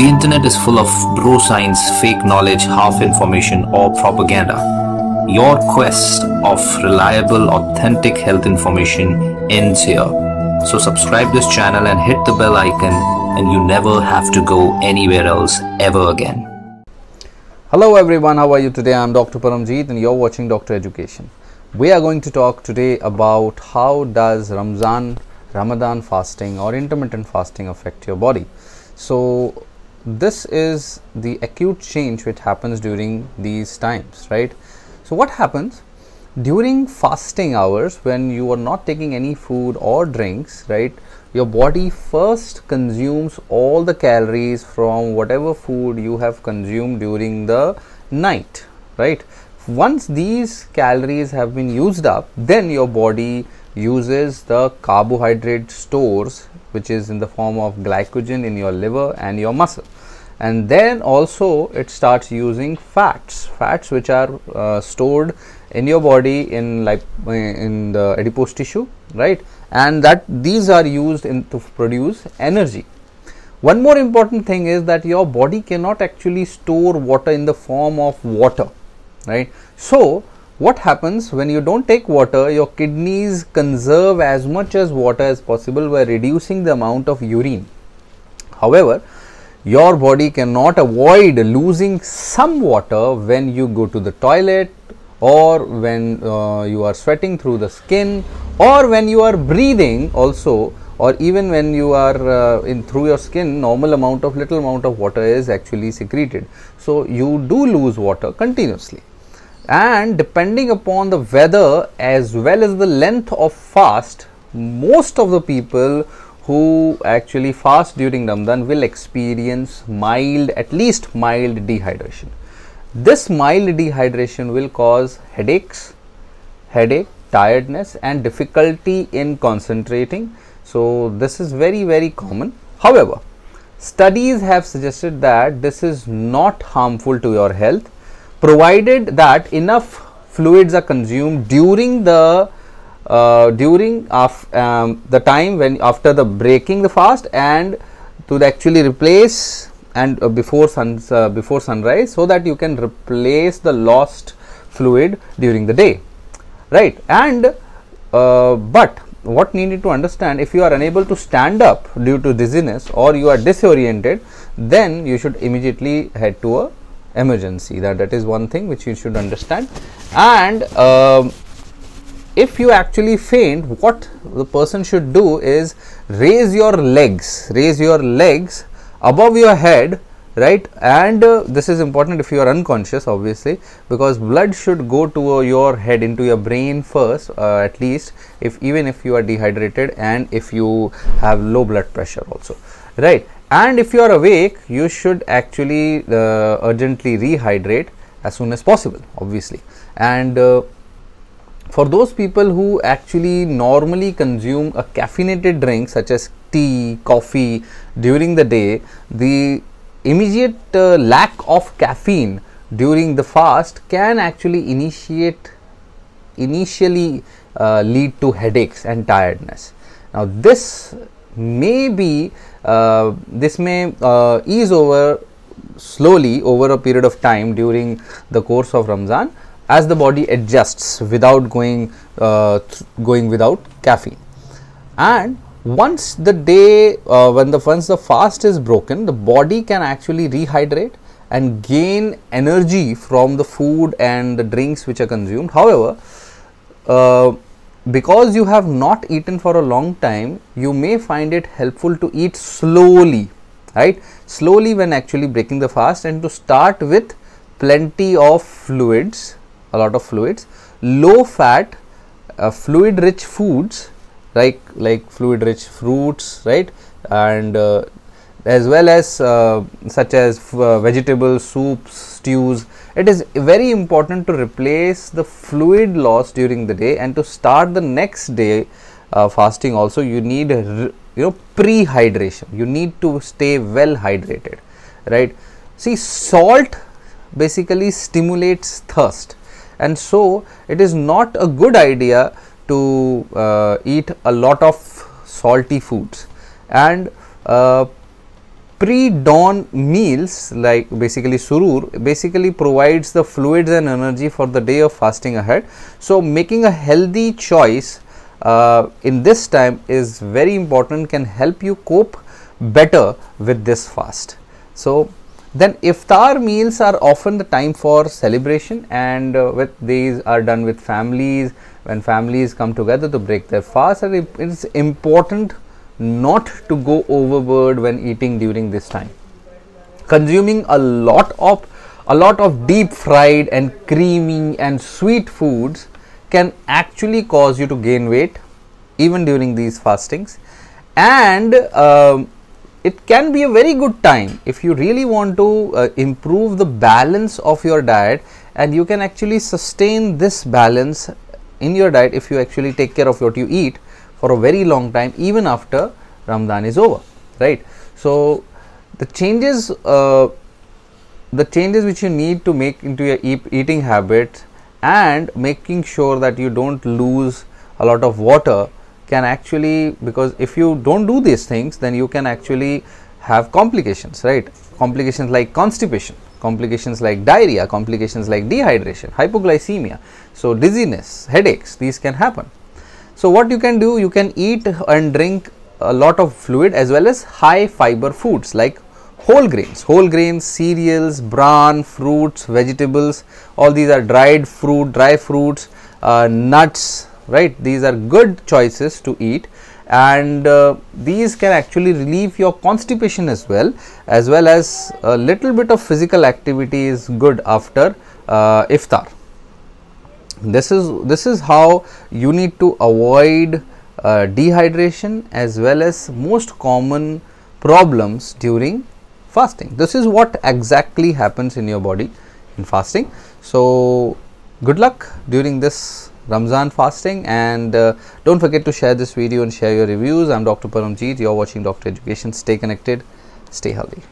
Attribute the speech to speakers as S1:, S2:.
S1: The internet is full of bro science, fake knowledge, half information, or propaganda. Your quest of reliable, authentic health information ends here. So subscribe this channel and hit the bell icon and you never have to go anywhere else ever again.
S2: Hello everyone, how are you today? I'm Dr. Paramjeet and you're watching Doctor Education. We are going to talk today about how does Ramzan, Ramadan fasting or intermittent fasting affect your body. So this is the acute change which happens during these times, right? So what happens during fasting hours when you are not taking any food or drinks, right? Your body first consumes all the calories from whatever food you have consumed during the night, right? Once these calories have been used up, then your body uses the carbohydrate stores which is in the form of glycogen in your liver and your muscle. And then also it starts using fats fats which are uh, stored in your body in like uh, in the adipose tissue right? And that these are used in to produce energy. One more important thing is that your body cannot actually store water in the form of water right? So what happens when you don't take water your kidneys conserve as much as water as possible by reducing the amount of urine. However your body cannot avoid losing some water when you go to the toilet or when uh, you are sweating through the skin or when you are breathing also or even when you are uh, in through your skin normal amount of little amount of water is actually secreted. So you do lose water continuously and depending upon the weather as well as the length of fast most of the people who actually fast during Ramadan will experience mild, at least mild dehydration. This mild dehydration will cause headaches, headache, tiredness, and difficulty in concentrating. So, this is very, very common. However, studies have suggested that this is not harmful to your health provided that enough fluids are consumed during the uh, during af, um, the time when after the breaking the fast and to actually replace and uh, before sun uh, before sunrise so that you can replace the lost fluid during the day. Right? And uh, but what needed to understand if you are unable to stand up due to dizziness or you are disoriented then you should immediately head to a emergency that that is one thing which you should understand. And um, if you actually faint what the person should do is raise your legs raise your legs above your head right? And uh, this is important if you are unconscious obviously because blood should go to uh, your head into your brain first uh, at least if even if you are dehydrated and if you have low blood pressure also right and if you are awake you should actually uh, urgently rehydrate as soon as possible obviously and uh, for those people who actually normally consume a caffeinated drink such as tea, coffee during the day, the immediate uh, lack of caffeine during the fast can actually initiate initially uh, lead to headaches and tiredness. Now this may be uh, this may uh, ease over slowly over a period of time during the course of Ramzan as the body adjusts without going uh, going without caffeine. And once the day uh, when the once the fast is broken the body can actually rehydrate and gain energy from the food and the drinks which are consumed. However uh, because you have not eaten for a long time you may find it helpful to eat slowly right? Slowly when actually breaking the fast and to start with plenty of fluids a lot of fluids low fat uh, fluid rich foods like like fluid rich fruits right? And uh, as well as uh, such as uh, vegetables soups stews. It is very important to replace the fluid loss during the day and to start the next day uh, fasting also you need you know pre-hydration. You need to stay well hydrated right? See salt basically stimulates thirst. And so it is not a good idea to uh, eat a lot of salty foods. And uh, pre-dawn meals like basically suhoor basically provides the fluids and energy for the day of fasting ahead. So making a healthy choice uh, in this time is very important can help you cope better with this fast. So then iftar meals are often the time for celebration and uh, with these are done with families. When families come together to break their fast and it is important not to go overboard when eating during this time. Consuming a lot of a lot of deep fried and creamy and sweet foods can actually cause you to gain weight even during these fastings. And um, it can be a very good time if you really want to uh, improve the balance of your diet and you can actually sustain this balance in your diet if you actually take care of what you eat for a very long time even after Ramadan is over right? So the changes uh, the changes which you need to make into your e eating habits and making sure that you don't lose a lot of water can actually because if you don't do these things then you can actually have complications right? Complications like constipation complications like diarrhea complications like dehydration hypoglycemia so dizziness headaches these can happen so what you can do you can eat and drink a lot of fluid as well as high fiber foods like whole grains. Whole grains cereals bran fruits vegetables all these are dried fruit dry fruits uh, nuts right? These are good choices to eat. And uh, these can actually relieve your constipation as well as well as a little bit of physical activity is good after uh, iftar this is this is how you need to avoid uh, dehydration as well as most common problems during fasting. This is what exactly happens in your body in fasting. So, good luck during this Ramzan fasting and uh, don't forget to share this video and share your reviews. I am Dr. Paramjeet, you are watching Doctor Education. Stay connected, stay healthy.